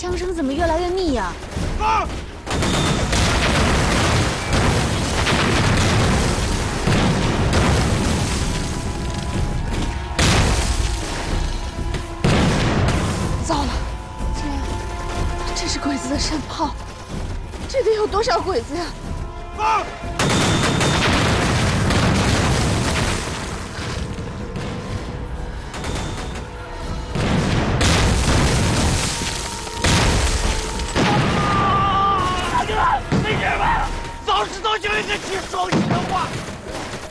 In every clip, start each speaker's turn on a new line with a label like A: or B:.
A: 枪声怎么越来越密呀？糟了，这这是鬼子的山炮，这得有多少鬼子呀？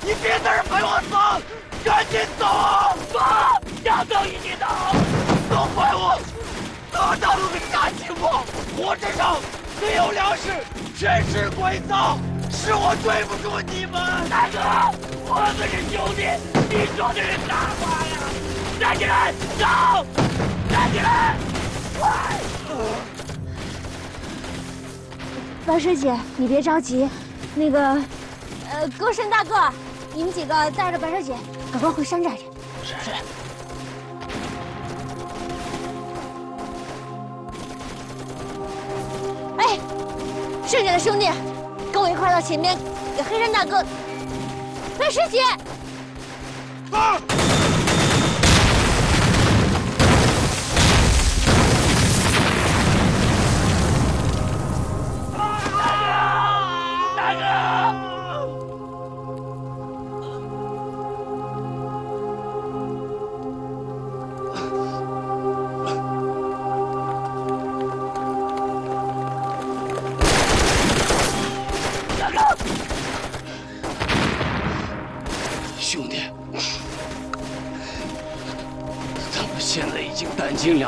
B: 你别在这陪我走，赶紧走！走，要走一起走，都怪我！大大陆的大情况，火车上没有粮食，全是鬼子，是我对不住你们。大哥，我们是兄弟，你说的是啥话呀？站起来，走！站起来，快！
A: 白水姐，你别着急，那个，呃，歌神大哥，你们几个带着白师姐赶快回山寨去。
B: 是是。
A: 哎，剩下的兄弟，跟我一块到前面给黑山大哥。白师姐。
B: 啊！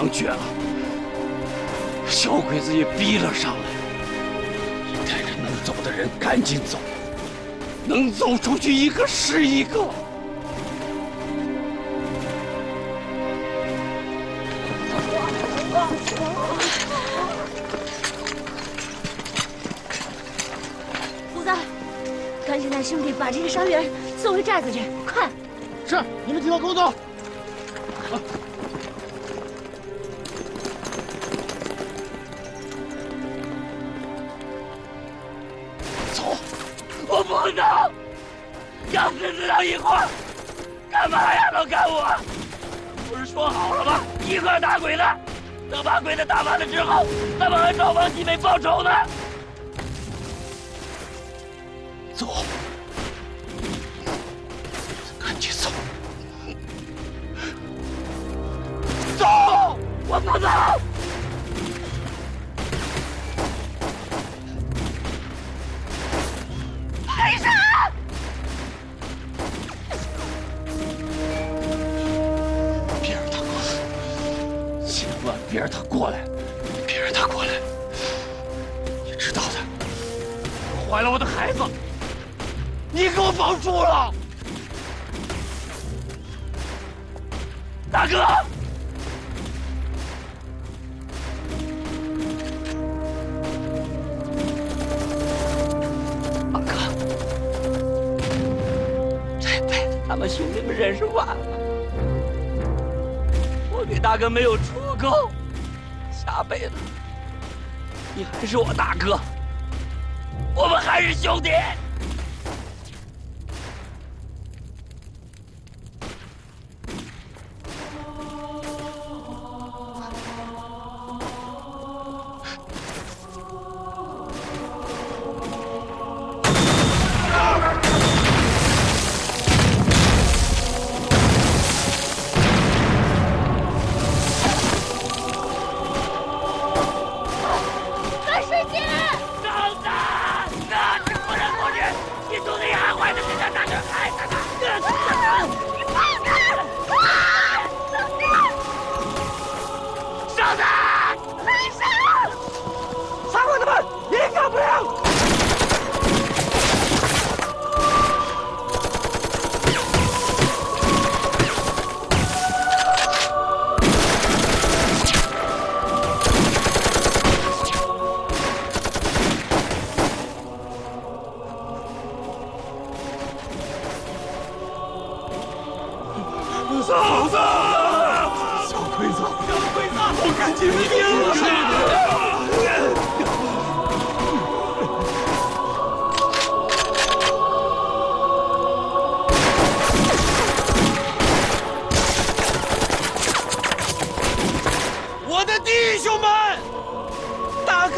B: 粮绝了，小鬼子也逼了上来。你带着能走的人赶紧走，能走出去一个是一个。
A: 胡子，赶紧带兄弟把这个伤员送回寨子去，快！
C: 是，你们几个跟我走。
B: 不能，要死死到一块，干嘛呀？都干我！不是说好了吗？一块打鬼子，等把鬼子打完了之后，咱们和赵方集美报仇呢。大哥！大哥，这辈子咱们兄弟们认识晚了，我给大哥没有出够。下辈子，你还是我大哥，我们还是兄弟。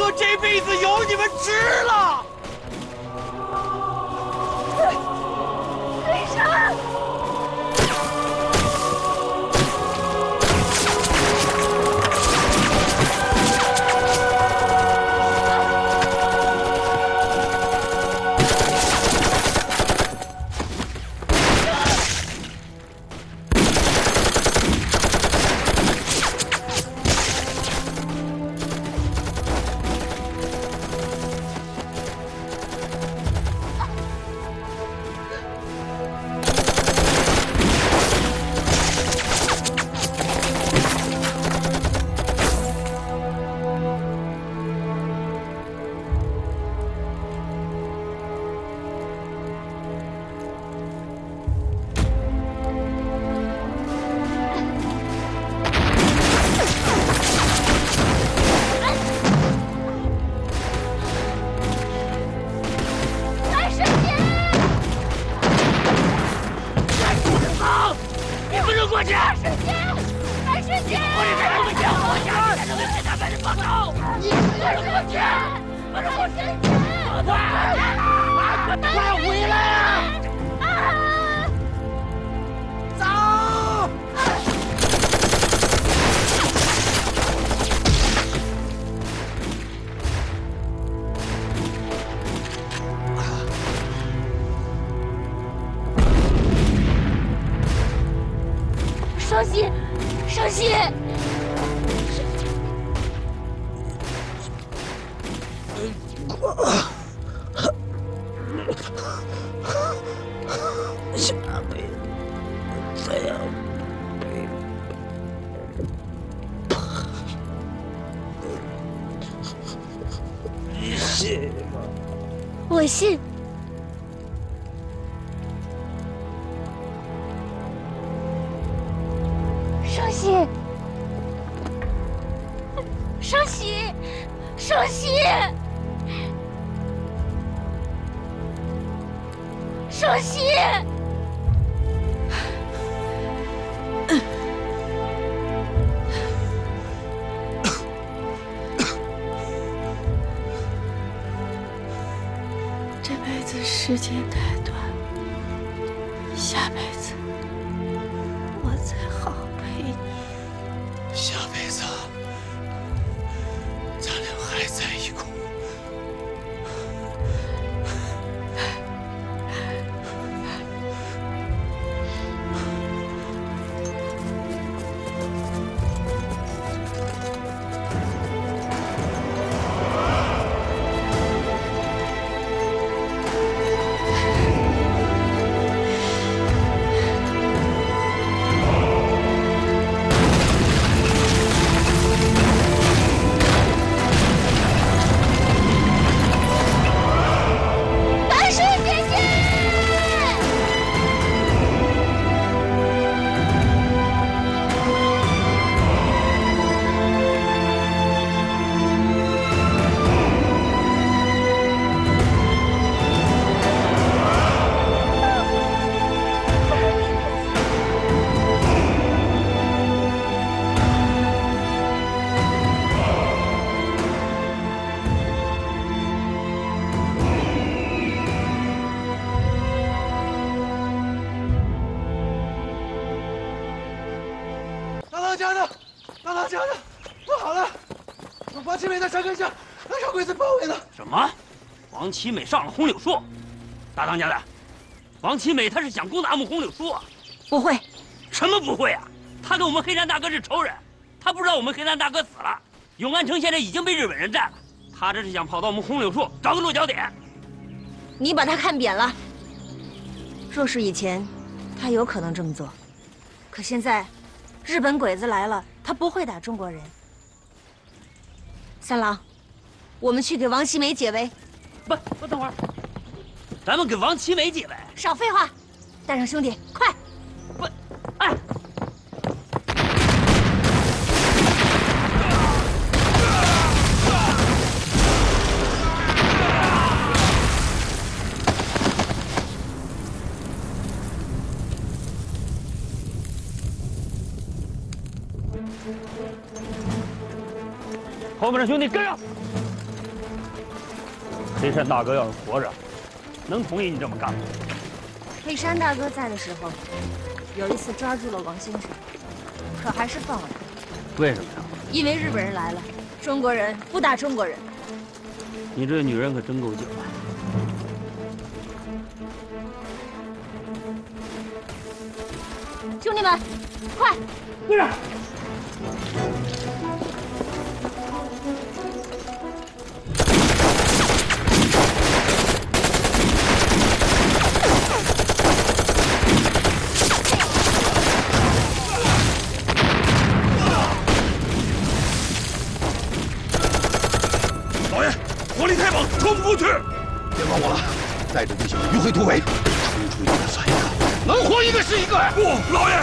B: 哥这辈子有你们值了！我信。
D: 王七美在山根下，被小鬼子包围了。
B: 什么？王七美上了红柳树？大当家的，王七美他是想攻打我们红柳树啊？
C: 不会，
B: 什么不会啊？他跟我们黑山大哥是仇人，他不知道我们黑山大哥死了，永安城现在已经被日本人占了，他这是想跑到我们红柳树找个落脚点。
A: 你把他看扁了。若是以前，他有可能这么做，可现在，日本鬼子来了，他不会打中国人。三郎，我们去给王七梅解围。
B: 不不，等会儿，咱们给王七梅解围。
A: 少废话，带上兄弟，快！
B: 不，哎，后面的兄弟跟上。黑山大哥要是活着，能同意你这么干吗？
A: 黑山大哥在的时候，有一次抓住了王先生，可还是放了他。
B: 为什么呀？
A: 因为日本人来了，中国人不打中国人。
B: 你这女人可真够狡猾！
C: 兄弟们，快！
B: 跟上！
E: 不，老爷，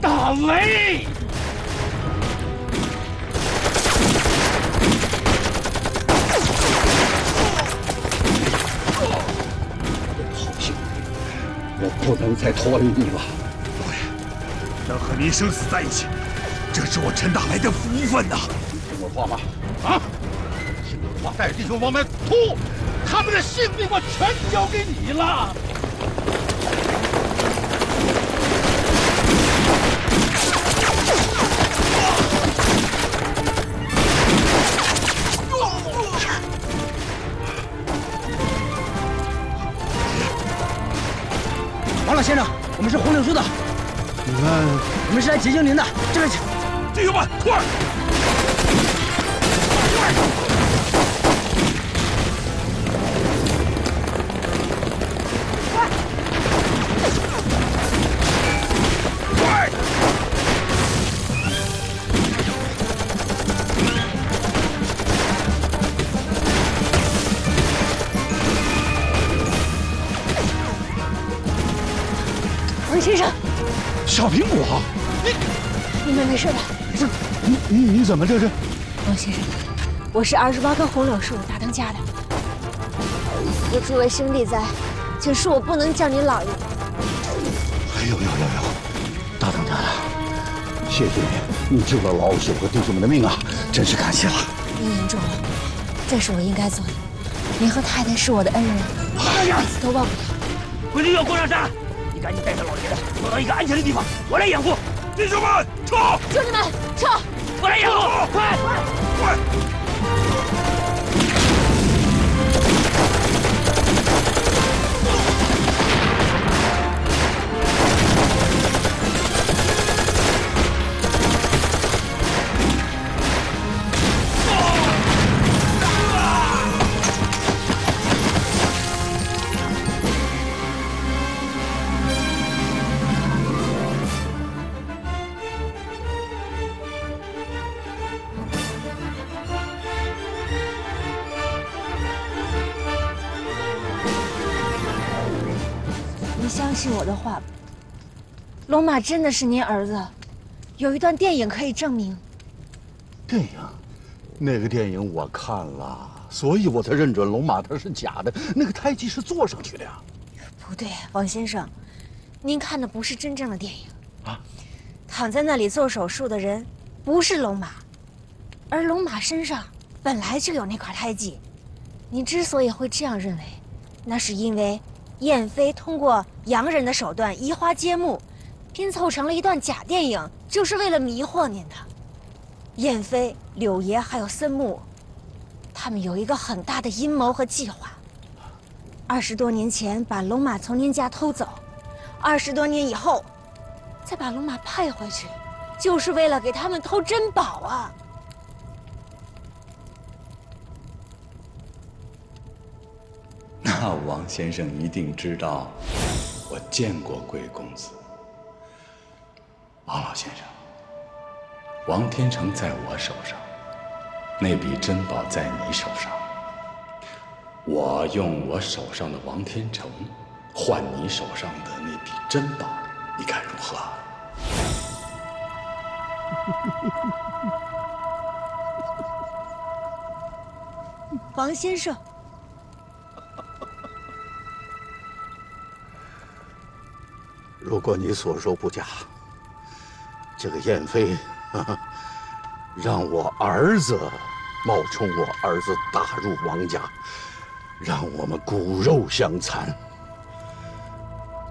B: 大雷！
F: 好兄弟，我不能再拖累你了。
E: 老爷，能和您生死在一起，这是我陈大来的福分呐！
F: 听我话吧，啊！听我话，带着弟兄往外突，他们的性命我全交给你了。
G: 先生，我们是红柳树的，
F: 你们
G: 我们是来解救您的。这边请。
E: 弟兄们，快！
F: 小苹果，
C: 你你们没事吧？
F: 这你你你怎么这是？
C: 王先生，我是二十八棵红柳树大当家的，有诸位兄弟在，请恕我不能叫您老爷。
F: 哎呦呦呦呦！大当家的，谢谢你，你救了老朽和弟兄们的命啊，真是感谢了。
C: 您言重了，这是我应该做的。您和太太是我的恩人，
B: 哎呀，
C: 死都忘不了。
B: 鬼子要过上山，你赶紧带着老爷子躲到一个安全的地方，我来掩护。
E: 弟兄们，撤！
C: 兄弟们，撤！
B: 我来掩护，快！
E: 快！
A: 龙马真的是您儿子，有一段电影可以证明。
F: 电影，那个电影我看了，所以我才认准龙马他是假的，那个胎记是做上去的呀。
A: 不对，王先生，您看的不是真正的电影
F: 啊。
A: 躺在那里做手术的人不是龙马，而龙马身上本来就有那块胎记。您之所以会这样认为，那是因为燕飞通过洋人的手段移花接木，拼凑成了一段假电影，就是为了迷惑您的。燕飞、柳爷还有森木，他们有一个很大的阴谋和计划。二十多年前把龙马从您家偷走，二十多年以后，再把龙马派回去，就是为了给他们偷珍宝啊！
H: 那王先生一定知道，我见过贵公子。王老先生，王天成在我手上，那笔珍宝在你手上。我用我手上的王天成换你手上的那笔珍宝，你看如何？
A: 王先生，
F: 如果你所说不假，这个燕飞让我儿子冒充我儿子打入王家，让我们骨肉相残，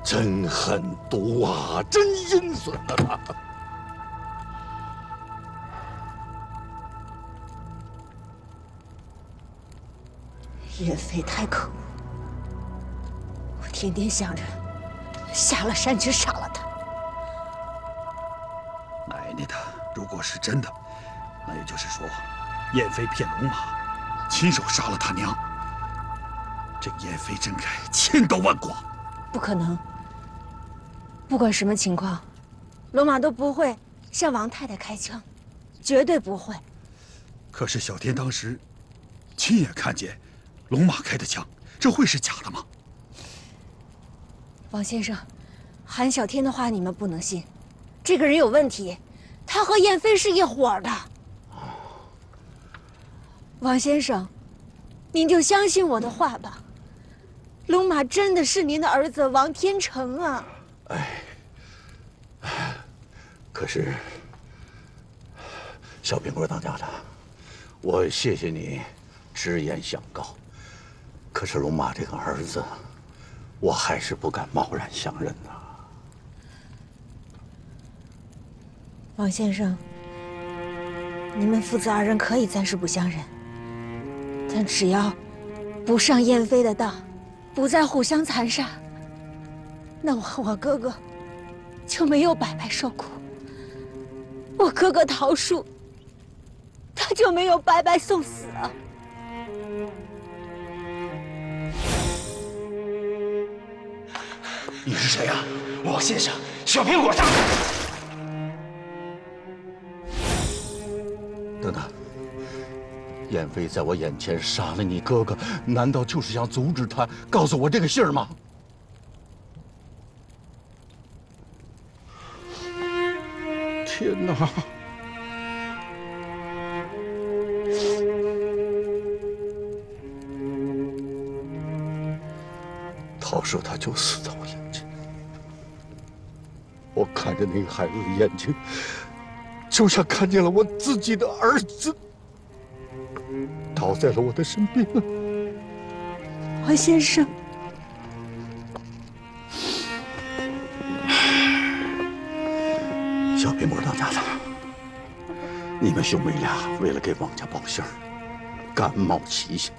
F: 真狠毒啊！真阴损啊！
A: 燕。飞太可恶，我天天想着下了山去杀了
E: 果是真的，那也就是说，燕飞骗龙马，亲手杀了他娘。这燕飞真该千刀万剐。
A: 不可能，不管什么情况，龙马都不会向王太太开枪，绝对不会。
E: 可是小天当时亲眼看见。龙马开的枪，这会是假的吗？
A: 王先生，韩小天的话你们不能信，这个人有问题，他和燕飞是一伙的。王先生，您就相信我的话吧。龙马真的是您的儿子王天成啊！哎，
F: 可是小苹果当家的，我谢谢你直言相告。可是龙马这个儿子，我还是不敢贸然相认呐。
A: 王先生，你们父子二人可以暂时不相认，但只要不上燕飞的当，不再互相残杀，那我和我哥哥就没有白白受苦。我哥哥桃树，他就没有白白送死啊。
D: 你是谁啊，王先生？小苹果大
F: 等等，燕飞在我眼前杀了你哥哥，难道就是想阻止他告诉我这个信儿吗？天哪！桃树他就死在我眼前。我看着那个孩子的眼睛，就像看见了我自己的儿子，倒在了我的身边。
A: 王先生，
F: 小平木当家的，你们兄妹俩为了给王家报信儿，甘冒奇险。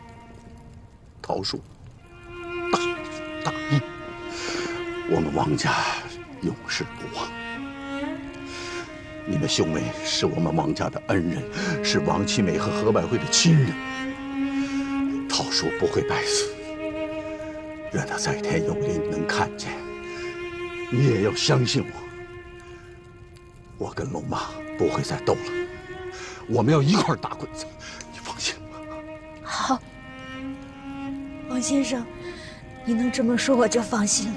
F: 桃树大大义，我们王家。永世不忘。你们兄妹是我们王家的恩人，是王七美和何百惠的亲人。桃树不会白死，愿他在天有灵能看见。你也要相信我，我跟龙妈不会再斗了，我们要一块打鬼子，你放心吧。
A: 好，王先生，你能这么说，我就放心了。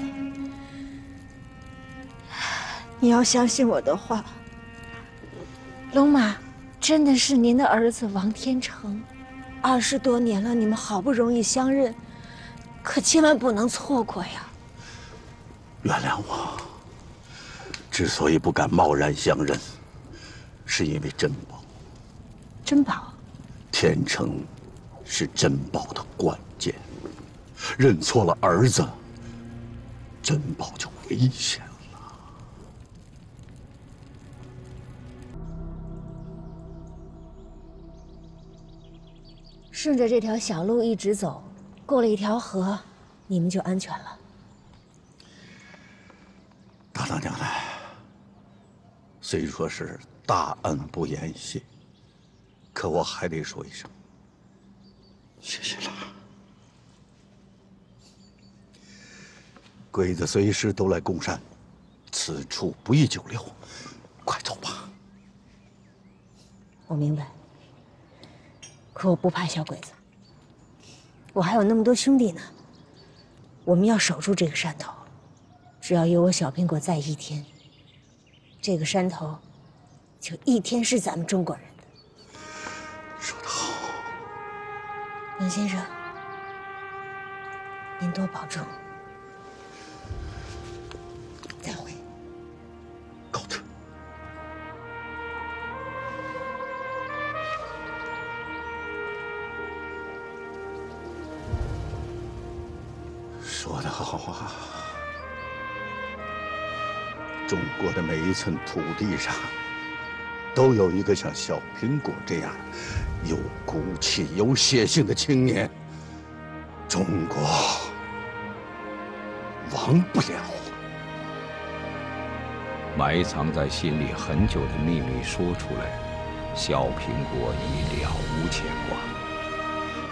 A: 你要相信我的话，龙马真的是您的儿子王天成。二十多年了，你们好不容易相认，可千万不能错过呀！
F: 原谅我，之所以不敢贸然相认，是因为珍宝。
A: 珍宝？
F: 天成是珍宝的关键，认错了儿子，珍宝就危险。
A: 顺着这条小路一直走，过了一条河，你们就安全了。
F: 大当家的，虽说是大恩不言谢，可我还得说一声谢谢了。鬼子随时都来攻山，此处不宜久留，快走吧。
A: 我明白。可我不怕小鬼子，我还有那么多兄弟呢。我们要守住这个山头，只要有我小苹果在一天，这个山头就一天是咱们中国人的。
F: 说得好，
A: 冷先生，您多保重。
F: 说得好啊！中国的每一寸土地上，都有一个像小苹果这样有骨气、有血性的青年。中国亡不了。
I: 埋藏在心里很久的秘密说出来，小苹果已了无牵挂。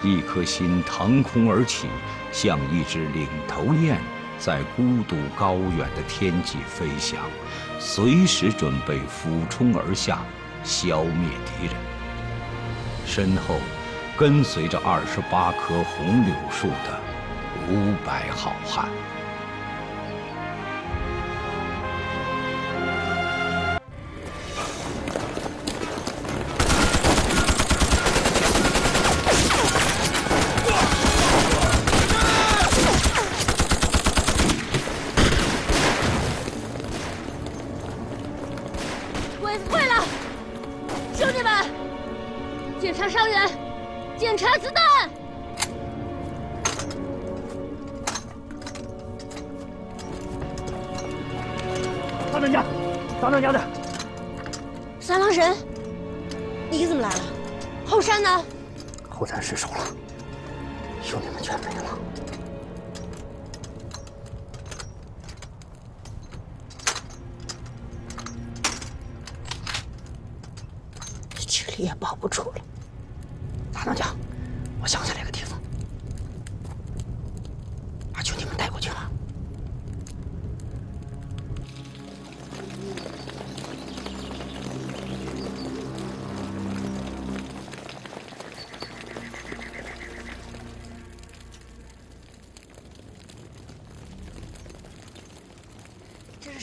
I: 一颗心腾空而起，像一只领头雁，在孤独高远的天际飞翔，随时准备俯冲而下，消灭敌人。身后，跟随着二十八棵红柳树的五百好汉。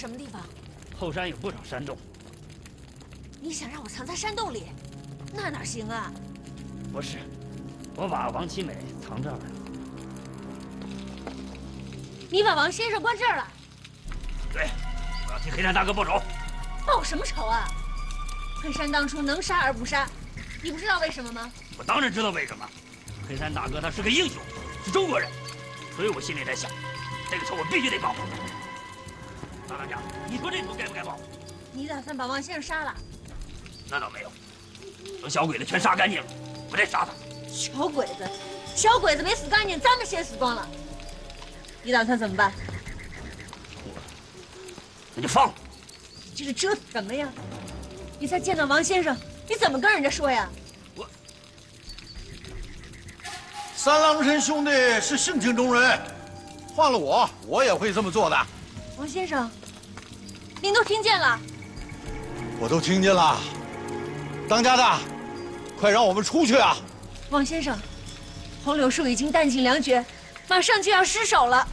J: 什么地方？
B: 后山有不少山洞，
J: 你想让我藏在山洞里，那哪行啊？
B: 不是，我把王七美藏这儿了。
A: 你把王先生关这儿了，
B: 对，我要替黑山大哥报仇。
A: 报什么仇啊？黑山当初能杀而不杀，你不知道为什么吗？
B: 我当然知道为什么，黑山大哥他是个英雄，是中国人，所以我心里在想，这个仇我必须得报。你说这仇该不该报？
A: 你打算把王先生杀了？
B: 那倒没有，等小鬼子全杀干净了，我再杀他。
A: 小鬼子，小鬼子没死干净，咱们先死光了。你打算怎么办？
B: 那就放了。
A: 你这是折腾什么呀？你才见到王先生，你怎么跟人家说呀？
K: 我三郎神兄弟是性情中人，换了我，我也会这么做的。
A: 王先生，您都听见了？
K: 我都听见了。当家的，快让我们出去啊！
A: 王先生，红柳树已经弹尽粮绝，马上就要失守了。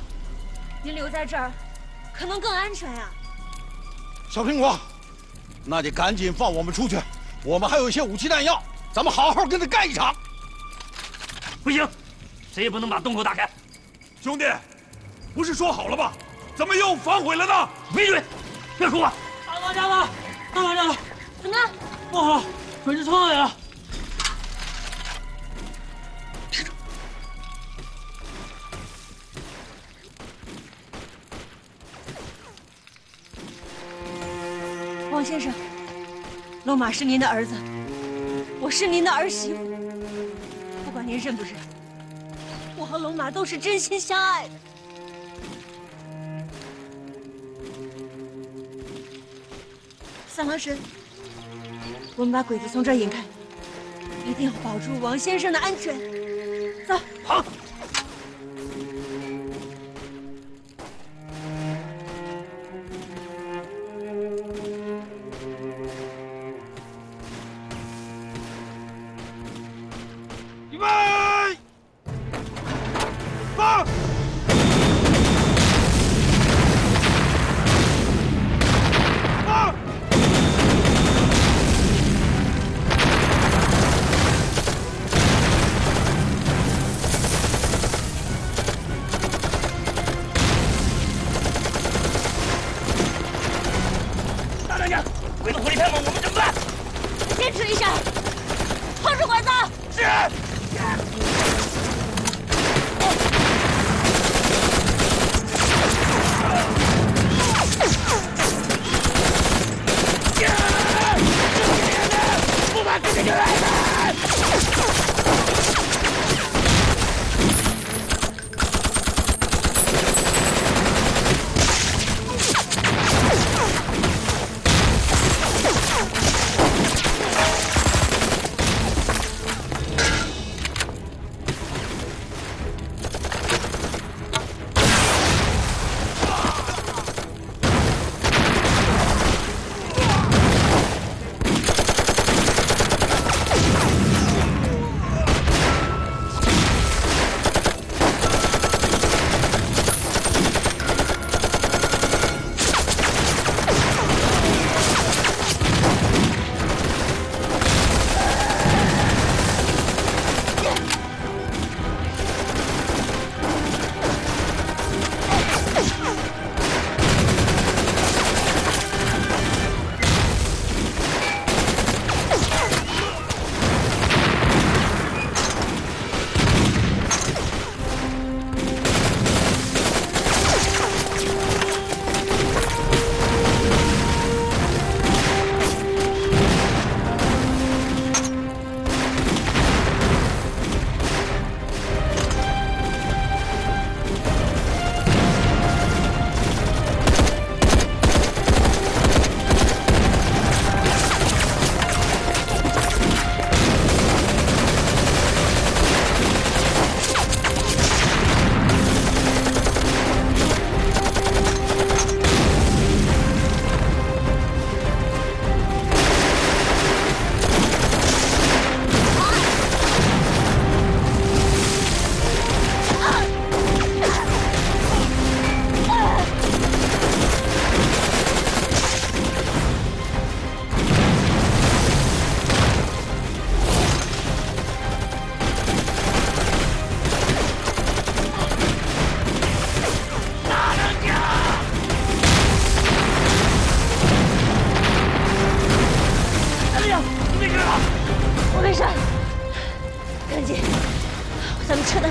A: 您留在这儿，可能更安全呀、
K: 小苹果，那你赶紧放我们出去，我们还有一些武器弹药，咱们好好跟他干一场。
B: 不行，谁也不能把洞口打开。
E: 兄弟，不是说好了吗？怎么又反悔了呢？
B: 闭嘴，别说话。
L: 大当家的，大当家的，
A: 怎么了？
L: 不好，鬼子冲来了！
A: 王先生，龙马是您的儿子，我是您的儿媳妇。不管您认不认，我和龙马都是真心相爱的。大郎神，我们把鬼子从这儿引开，一定要保住王先生的安全。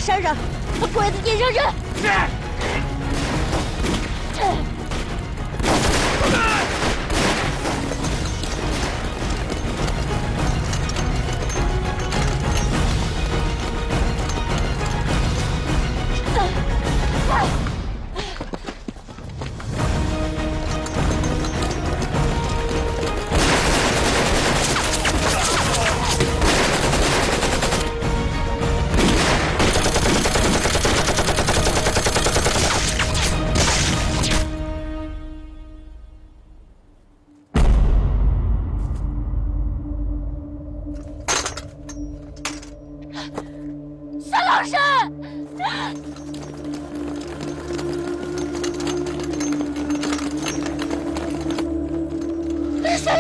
A: 山上，把鬼子引上去。
B: 是。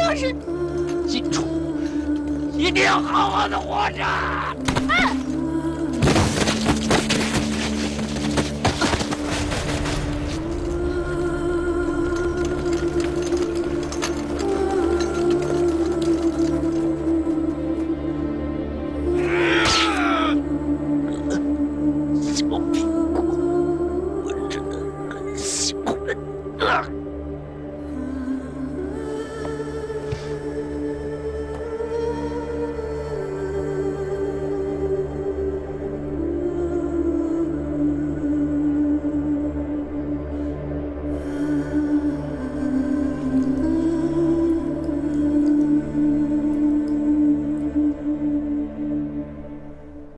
A: 三老师，
B: 记住，一定要好好的活着。